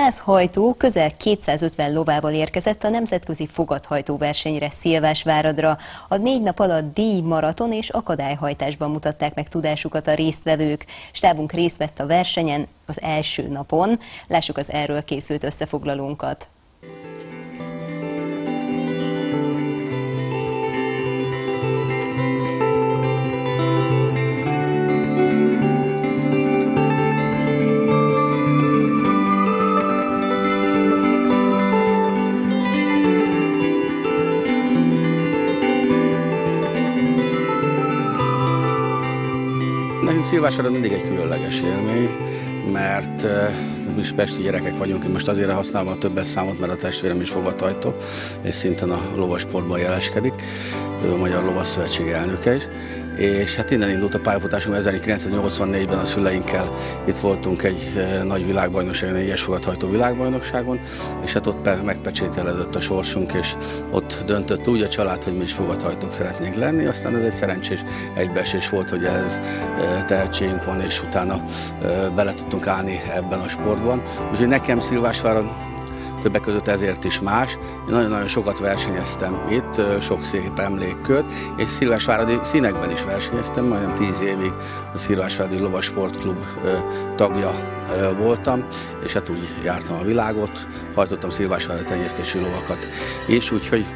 100 hajtó közel 250 lovával érkezett a nemzetközi fogathajtó versenyre Szilvásváradra. A négy nap alatt díj, maraton és akadályhajtásban mutatták meg tudásukat a résztvevők. Stábunk részt vett a versenyen az első napon. Lássuk az erről készült összefoglalónkat. Nekünk Szilvásvárad mindig egy különleges élmény, mert mi is pesti gyerekek vagyunk, én most azért használom a többes számot, mert a testvérem is fogatajtó, és szintén a lovasportban jeleskedik, ő a Magyar Lovas Szövetség elnöke is és hát innen indult a pályafutásunk 1984-ben a szüleinkkel. Itt voltunk egy eh, nagy világbajnokságon, egy egyes fogadhajtó világbajnokságon, és hát ott megpecsételedett a sorsunk, és ott döntött úgy a család, hogy mi is fogadhajtók szeretnénk lenni. Aztán ez egy szerencsés egybeesés volt, hogy ez eh, tehetségünk van, és utána eh, bele tudtunk állni ebben a sportban. Úgyhogy nekem Szilvásváron többek között ezért is más. Én nagyon-nagyon sokat versenyeztem itt, sok szép emlékkört, és Szilvásváradi színekben is versenyeztem, majdnem tíz évig a Szilvásváradi Lovas Sportklub tagja voltam, és hát úgy jártam a világot, hajtottam Szilvásváradi tenyésztési lovakat és úgyhogy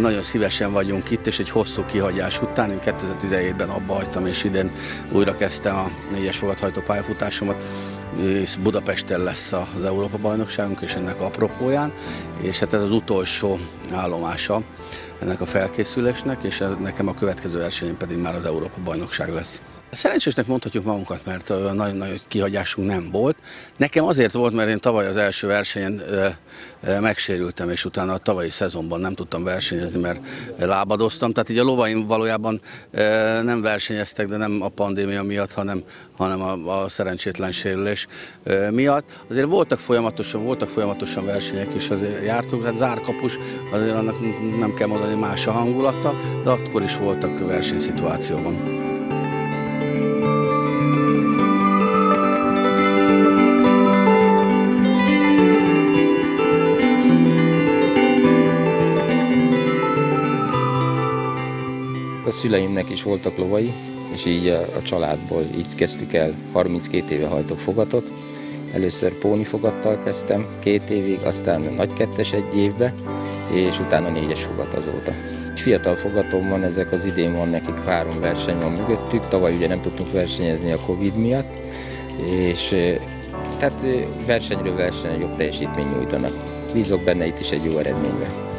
nagyon szívesen vagyunk itt, és egy hosszú kihagyás után, én 2017-ben abba hagytam, és idén újra kezdtem a négyes fogadhajtó pályafutásomat, és Budapesten lesz az Európa-bajnokságunk, és ennek apropóján, és hát ez az utolsó állomása ennek a felkészülésnek, és nekem a következő versenyén pedig már az Európa-bajnokság lesz. Szerencsésnek mondhatjuk magunkat, mert nagyon nagy kihagyásunk nem volt. Nekem azért volt, mert én tavaly az első versenyen megsérültem, és utána a tavalyi szezonban nem tudtam versenyezni, mert lábadoztam. Tehát így a lovaim valójában nem versenyeztek, de nem a pandémia miatt, hanem, hanem a, a szerencsétlen sérülés miatt. Azért voltak folyamatosan, voltak folyamatosan versenyek is, azért jártunk, hát zárkapus, azért annak nem kell mondani más a hangulata, de akkor is voltak versenyszituációban. A szüleimnek is voltak lovai, és így a, a családból így kezdtük el, 32 éve hajtok fogatot. Először póni fogattal kezdtem két évig, aztán nagy kettes egy évbe, és utána négyes fogat azóta. Fiatal fogatom van, ezek az idén van nekik három verseny van mögöttük, tavaly ugye nem tudtunk versenyezni a Covid miatt, és tehát versenyről versenyre jobb teljesítmény nyújtanak. Bízok benne itt is egy jó eredményben.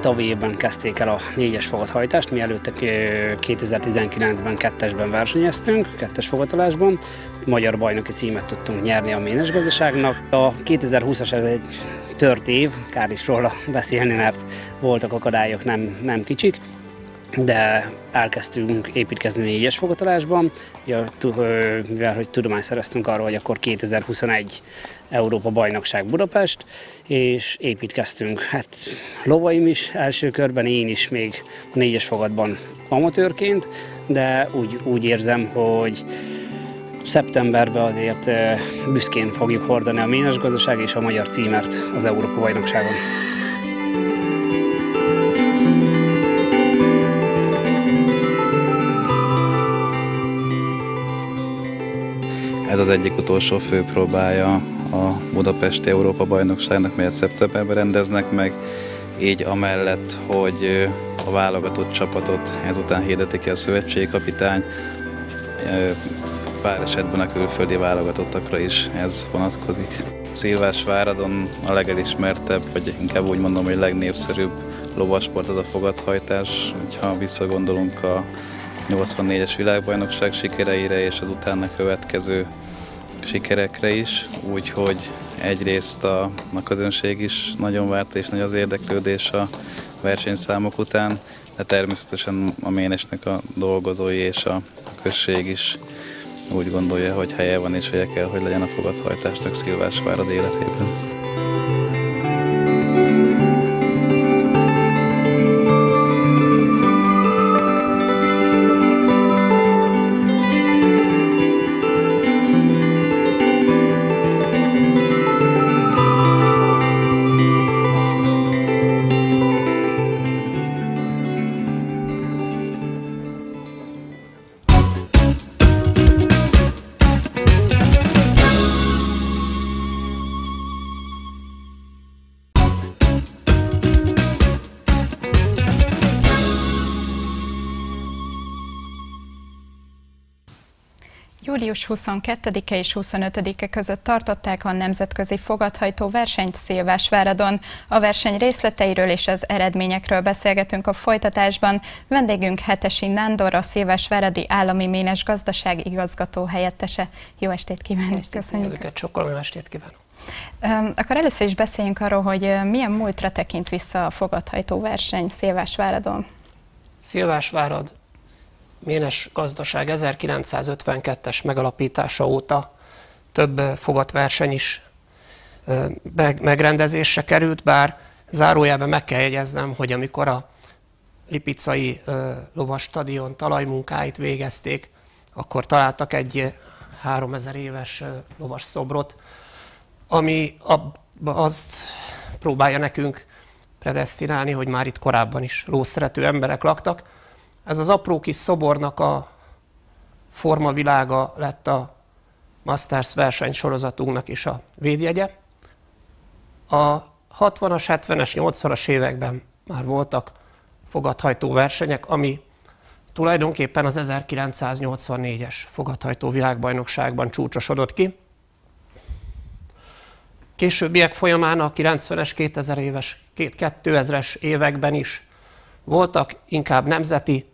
Tavalyi évben kezdték el a négyes fogathajtást, mi előtte 2019-ben kettesben versenyeztünk, kettes fogatolásban. Magyar bajnoki címet tudtunk nyerni a ménes gazdaságnak. A 2020-as egy tört év, kár is róla beszélni, mert voltak akadályok nem, nem kicsik de elkezdtünk építkezni négyes fogatolásban, mivel hogy tudományt szereztünk arról, hogy akkor 2021 Európa bajnokság Budapest, és építkeztünk. Hát lovaim is első körben, én is még a négyes fogatban amatőrként, de úgy, úgy érzem, hogy szeptemberben azért büszkén fogjuk hordani a ménes gazdaság és a magyar címert az Európa bajnokságon. Ez az egyik utolsó főpróbája a Budapesti Európa bajnokságnak, melyet szeptemberben rendeznek meg, így amellett, hogy a válogatott csapatot ezután hirdeti ki a szövetségkapitány, pár esetben a külföldi válogatottakra is ez vonatkozik. Szilvás Váradon a legelismertebb, vagy inkább úgy mondom, hogy legnépszerűbb lovasport az a fogadhajtás. Ha visszagondolunk a 84-es világbajnokság sikereire és az utána következő sikerekre is, úgyhogy egyrészt a, a közönség is nagyon várt és nagy az érdeklődés a versenyszámok után, de természetesen a Ménesnek a dolgozói és a község is úgy gondolja, hogy helye van és helye kell, hogy legyen a fogadhajtásnak Szilvásvárad életében. 22-e és 25-e között tartották a nemzetközi fogadhajtó versenyt Szilvásváradon. A verseny részleteiről és az eredményekről beszélgetünk a folytatásban. Vendégünk Hetesi Nándor, a Szilvásváradi Állami Ménes Gazdaság igazgató helyettese. Jó estét kívánok! Köszönjük! Ezeket sokkal jó estét kívánok! Akkor először is beszéljünk arról, hogy milyen múltra tekint vissza a fogadhajtó verseny Szilvásváradon. Szilvásvárad Ménes gazdaság 1952-es megalapítása óta. Több fogatverseny is megrendezésre került, bár zárójelben meg kell jegyeznem, hogy amikor a Lipicai lovas stadion talajmunkáit végezték, akkor találtak egy 3000 éves lovas szobrot, ami azt próbálja nekünk predestinálni, hogy már itt korábban is lószerető emberek laktak, ez az apró kis szobornak a formavilága lett a Masters verseny sorozatunknak is a védjegye. A 60-as, 70-es, 80-as években már voltak fogadhajtó versenyek, ami tulajdonképpen az 1984-es fogadhajtó világbajnokságban csúcsosodott ki. Későbbiek folyamán a 90-es, 2000 éves, 2000-es években is voltak inkább nemzeti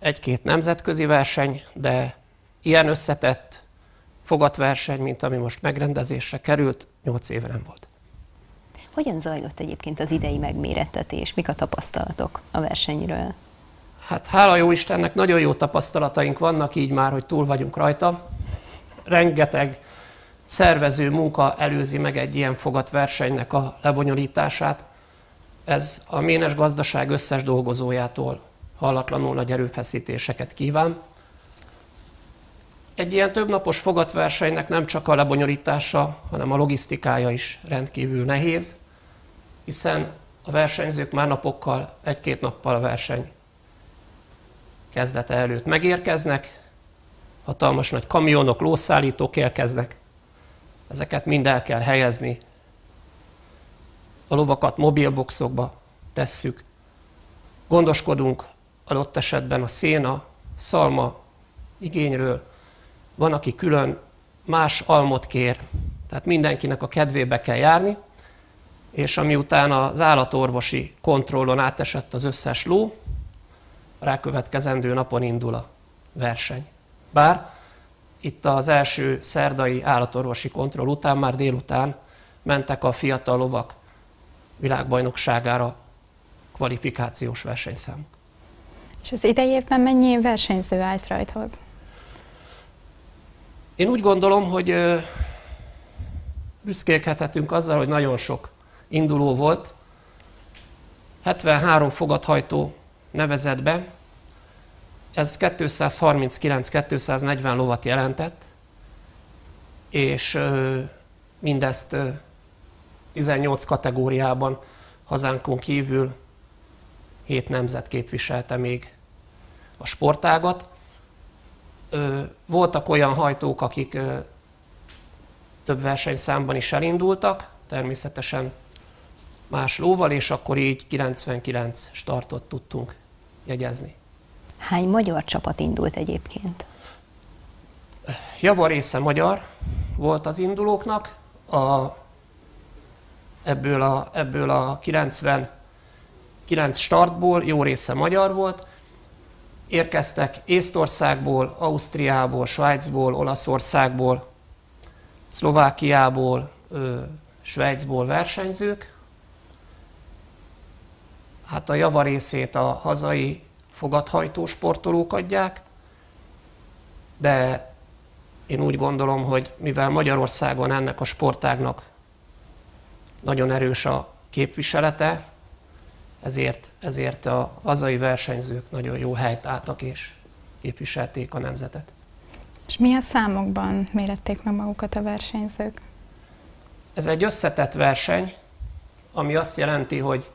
egy-két nemzetközi verseny, de ilyen összetett fogatverseny, mint ami most megrendezésre került, 8 éve nem volt. Hogyan zajlott egyébként az idei megmérettetés? Mik a tapasztalatok a versenyről? Hát hála jó Istennek, nagyon jó tapasztalataink vannak, így már, hogy túl vagyunk rajta. Rengeteg szervező munka előzi meg egy ilyen fogatversenynek a lebonyolítását. Ez a ménes gazdaság összes dolgozójától hallatlanul nagy erőfeszítéseket kíván. Egy ilyen többnapos fogatversenynek nem csak a lebonyolítása, hanem a logisztikája is rendkívül nehéz, hiszen a versenyzők már napokkal, egy-két nappal a verseny kezdete előtt megérkeznek, hatalmas nagy kamionok, lószállítók érkeznek, ezeket mind el kell helyezni, a lovakat mobilboxokba tesszük, gondoskodunk adott esetben a széna, szalma igényről, van, aki külön más almot kér, tehát mindenkinek a kedvébe kell járni, és amiután az állatorvosi kontrollon átesett az összes ló, rákövetkezendő napon indul a verseny. Bár itt az első szerdai állatorvosi kontroll után, már délután mentek a fiatal lovak világbajnokságára kvalifikációs versenyszámok. És az idei évben mennyi versenyző állt rajthoz? Én úgy gondolom, hogy büszkélkedhetünk azzal, hogy nagyon sok induló volt. 73 fogadhajtó nevezett be, ez 239-240 lovat jelentett, és mindezt 18 kategóriában hazánkon kívül hét nemzet képviselte még a sportágat. Voltak olyan hajtók, akik több versenyszámban is elindultak, természetesen más lóval, és akkor így 99 startot tudtunk jegyezni. Hány magyar csapat indult egyébként? Javarésze magyar volt az indulóknak, a, ebből, a, ebből a 90 kilenc startból, jó része magyar volt, érkeztek Észtországból, Ausztriából, Svájcból, Olaszországból, Szlovákiából, Svájcból versenyzők. Hát a javarészét a hazai fogadhajtó sportolók adják, de én úgy gondolom, hogy mivel Magyarországon ennek a sportágnak nagyon erős a képviselete, ezért, ezért a hazai versenyzők nagyon jó helyt álltak és képviselték a nemzetet. És milyen számokban mérették meg magukat a versenyzők? Ez egy összetett verseny, ami azt jelenti, hogy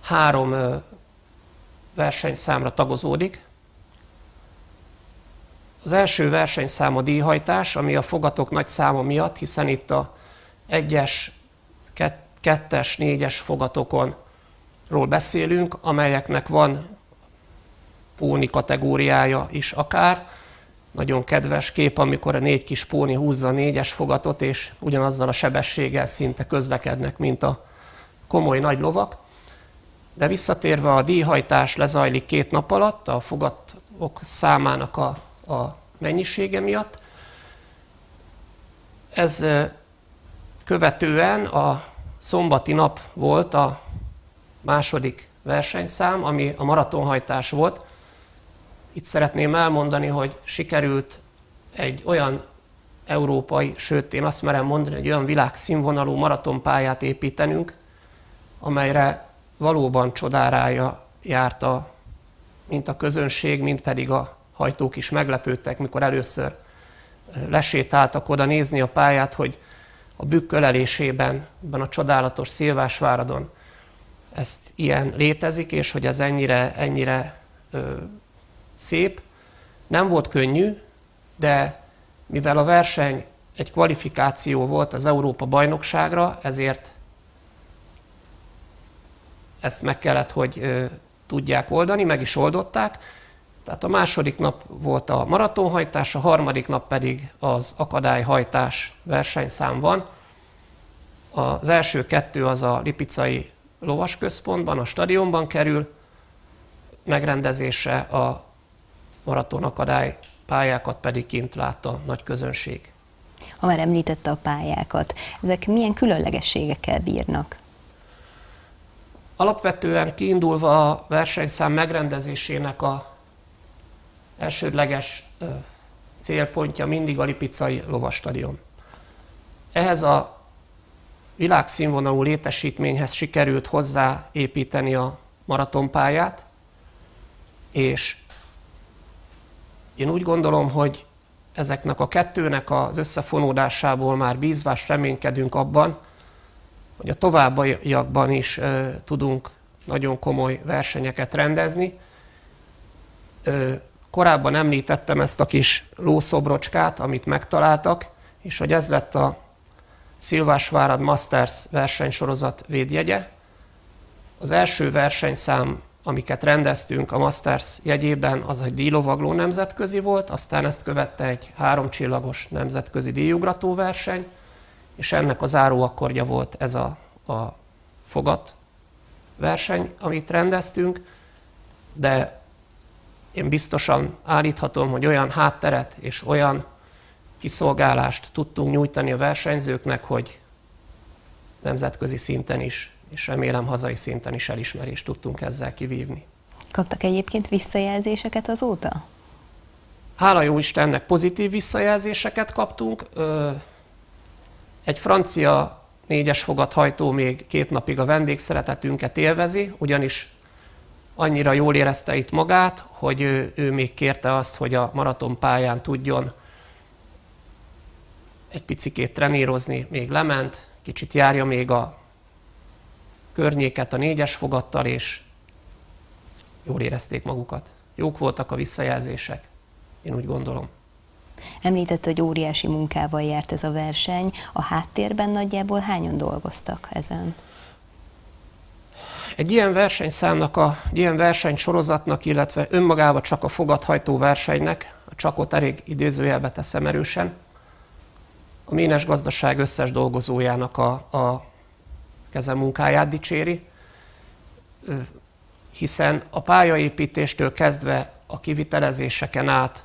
három versenyszámra tagozódik. Az első versenyszám a díjhajtás, ami a fogatok nagy száma miatt, hiszen itt a egyes, kettes, négyes fogatokon ról beszélünk, amelyeknek van póni kategóriája is akár. Nagyon kedves kép, amikor a négy kis póni húzza a négyes fogatot, és ugyanazzal a sebességgel szinte közlekednek, mint a komoly nagy lovak. De visszatérve a díjhajtás lezajlik két nap alatt a fogatok számának a, a mennyisége miatt. Ez követően a szombati nap volt a második versenyszám, ami a maratonhajtás volt. Itt szeretném elmondani, hogy sikerült egy olyan európai, sőt én azt merem mondani, egy olyan világszínvonalú maratonpályát építenünk, amelyre valóban csodárája járt a, mint a közönség, mint pedig a hajtók is meglepődtek, mikor először lesétáltak oda nézni a pályát, hogy a bükkölelésében, ebben a csodálatos Szilvásváradon ezt ilyen létezik, és hogy ez ennyire, ennyire ö, szép. Nem volt könnyű, de mivel a verseny egy kvalifikáció volt az Európa bajnokságra, ezért ezt meg kellett, hogy ö, tudják oldani, meg is oldották. Tehát a második nap volt a maratonhajtás, a harmadik nap pedig az akadályhajtás versenyszám van. Az első kettő az a lipicai lovasközpontban, a stadionban kerül megrendezésre, a maratonakadály pályákat pedig kint látta nagy közönség. Ha már említette a pályákat, ezek milyen különlegességekkel bírnak? Alapvetően kiindulva a versenyszám megrendezésének a elsődleges célpontja mindig a Lipicai Lovastadion. Ehhez a világszínvonalú létesítményhez sikerült hozzáépíteni a maratonpályát, és én úgy gondolom, hogy ezeknek a kettőnek az összefonódásából már bízvás reménykedünk abban, hogy a továbbiakban is ö, tudunk nagyon komoly versenyeket rendezni. Ö, korábban említettem ezt a kis lószobrocskát, amit megtaláltak, és hogy ez lett a Szilvásvárad Masters versenysorozat védjegye. Az első versenyszám, amiket rendeztünk a Masters jegyében, az egy díjlovagló nemzetközi volt, aztán ezt követte egy háromcsillagos nemzetközi díjugrató verseny, és ennek a záróakkordja volt ez a, a fogat verseny, amit rendeztünk, de én biztosan állíthatom, hogy olyan hátteret és olyan kiszolgálást tudtunk nyújtani a versenyzőknek, hogy nemzetközi szinten is, és remélem hazai szinten is elismerést tudtunk ezzel kivívni. Kaptak egyébként visszajelzéseket azóta? Hála jó Istennek pozitív visszajelzéseket kaptunk. Egy francia négyes fogathajtó még két napig a vendégszeretetünket élvezi, ugyanis annyira jól érezte itt magát, hogy ő, ő még kérte azt, hogy a maratonpályán tudjon egy picikét trenírozni, még lement, kicsit járja még a környéket a négyes fogattal, és jól érezték magukat. Jók voltak a visszajelzések, én úgy gondolom. Említette, hogy óriási munkával járt ez a verseny. A háttérben nagyjából hányan dolgoztak ezen? Egy ilyen versenyszámnak, a, egy ilyen versenysorozatnak, illetve önmagában csak a fogadhajtó versenynek, a csakot elég idézőjelbe teszem erősen, a ménes gazdaság összes dolgozójának a, a kezemunkáját dicséri, hiszen a pályaépítéstől kezdve a kivitelezéseken át,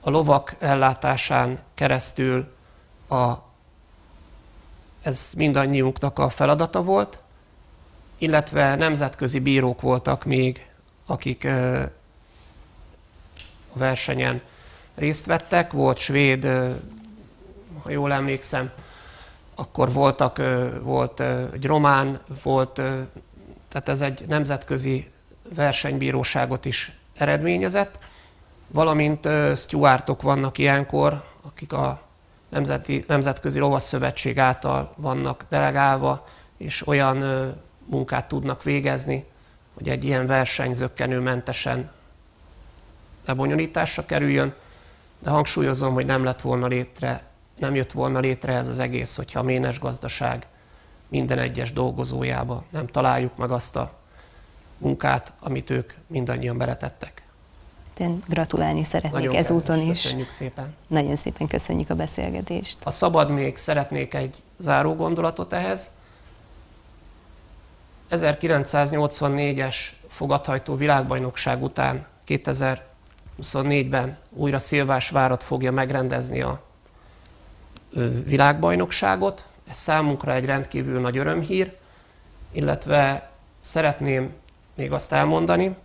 a lovak ellátásán keresztül a, ez mindannyiunknak a feladata volt, illetve nemzetközi bírók voltak még akik a versenyen részt vettek. Volt svéd, ha jól emlékszem, akkor voltak, volt egy román, volt, tehát ez egy nemzetközi versenybíróságot is eredményezett, valamint stewardok vannak ilyenkor, akik a Nemzeti, Nemzetközi Lovasszövetség által vannak delegálva, és olyan munkát tudnak végezni, hogy egy ilyen verseny zöggenőmentesen lebonyolításra kerüljön, de hangsúlyozom, hogy nem lett volna létre, nem jött volna létre ez az egész, hogyha a ménes gazdaság minden egyes dolgozójába nem találjuk meg azt a munkát, amit ők mindannyian beletettek. Én gratulálni szeretnék Nagyon ezúton is. Köszönjük szépen. Nagyon szépen köszönjük a beszélgetést. Ha szabad, még szeretnék egy záró gondolatot ehhez. 1984-es fogadhajtó világbajnokság után 2024-ben újra Szilvásvárat fogja megrendezni a világbajnokságot. Ez számunkra egy rendkívül nagy örömhír, illetve szeretném még azt elmondani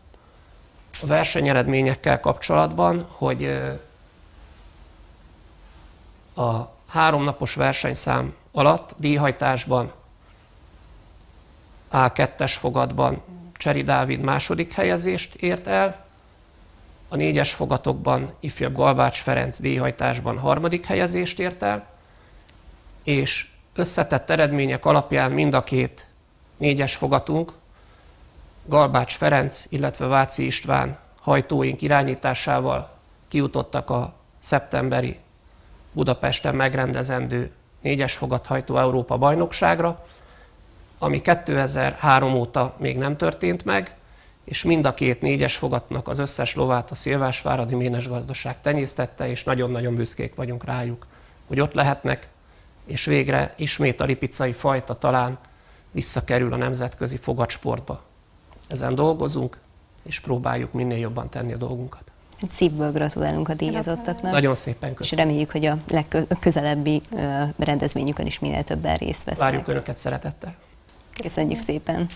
a versenyeredményekkel kapcsolatban, hogy a háromnapos versenyszám alatt díjhajtásban A2-es fogatban Cseri Dávid második helyezést ért el, a négyes fogatokban ifjabb Galbács Ferenc díjhajtásban harmadik helyezést ért el, és összetett eredmények alapján mind a két négyes fogatunk, Galbács Ferenc, illetve Váci István hajtóink irányításával kijutottak a szeptemberi Budapesten megrendezendő négyes fogathajtó Európa bajnokságra, ami 2003 óta még nem történt meg, és mind a két négyes fogatnak az összes lovát a Szilvásváradi Ménes Gazdaság tenyésztette, és nagyon-nagyon büszkék vagyunk rájuk, hogy ott lehetnek, és végre ismét a lipicai fajta talán visszakerül a nemzetközi fogatsportba. Ezen dolgozunk, és próbáljuk minél jobban tenni a dolgunkat. Szívből gratulálunk a díjazottaknak. Nagyon szépen köszönöm. És reméljük, hogy a legközelebbi rendezvényükön is minél többen részt vesznek. Várjuk Önöket szeretettel. Köszönjük szépen.